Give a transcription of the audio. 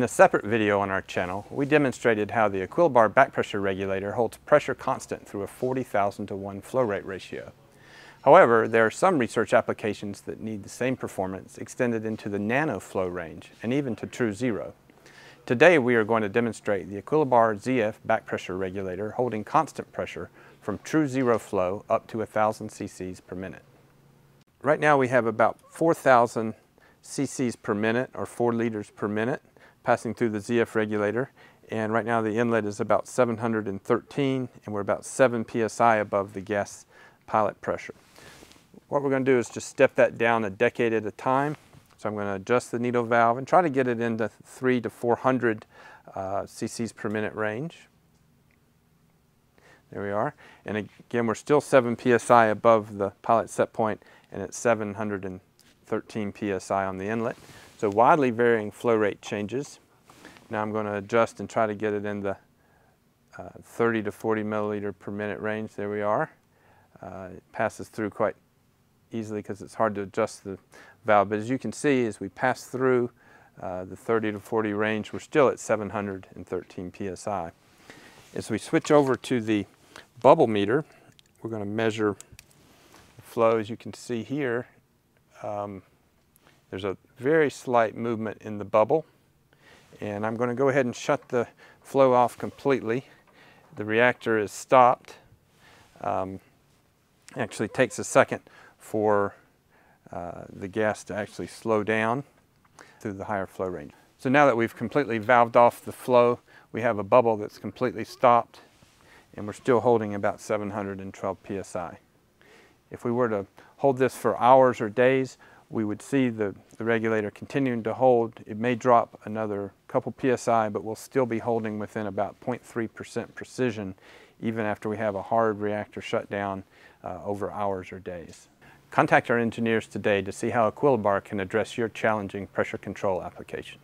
In a separate video on our channel, we demonstrated how the Equilibar back pressure regulator holds pressure constant through a 40,000 to 1 flow rate ratio. However, there are some research applications that need the same performance extended into the nano flow range and even to true zero. Today we are going to demonstrate the Equilibar ZF back pressure regulator holding constant pressure from true zero flow up to 1000 cc's per minute. Right now we have about 4000 cc's per minute or 4 liters per minute passing through the ZF regulator and right now the inlet is about 713 and we're about 7 psi above the gas pilot pressure. What we're going to do is just step that down a decade at a time. So I'm going to adjust the needle valve and try to get it into 3 to 400 uh, cc's per minute range. There we are. And again, we're still 7 psi above the pilot set point and at 713 psi on the inlet. So widely varying flow rate changes. Now I'm going to adjust and try to get it in the uh, 30 to 40 milliliter per minute range. There we are. Uh, it passes through quite easily because it's hard to adjust the valve. But as you can see, as we pass through uh, the 30 to 40 range, we're still at 713 psi. As we switch over to the bubble meter, we're going to measure the flow. As you can see here, um, there's a very slight movement in the bubble and I'm going to go ahead and shut the flow off completely. The reactor is stopped. Um, actually takes a second for uh, the gas to actually slow down through the higher flow range. So now that we've completely valved off the flow, we have a bubble that's completely stopped and we're still holding about 712 psi. If we were to hold this for hours or days, we would see the, the regulator continuing to hold. It may drop another couple psi, but we'll still be holding within about 0.3% precision even after we have a hard reactor shutdown uh, over hours or days. Contact our engineers today to see how Equilibar can address your challenging pressure control application.